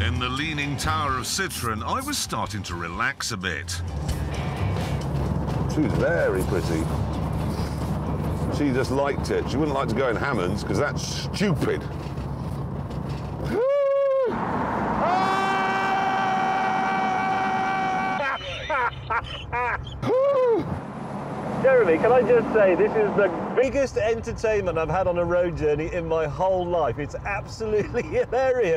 In the Leaning Tower of Citroen, I was starting to relax a bit. She's very pretty. She just liked it. She wouldn't like to go in Hammond's because that's stupid. Jeremy, can I just say this is the biggest entertainment I've had on a road journey in my whole life. It's absolutely hilarious.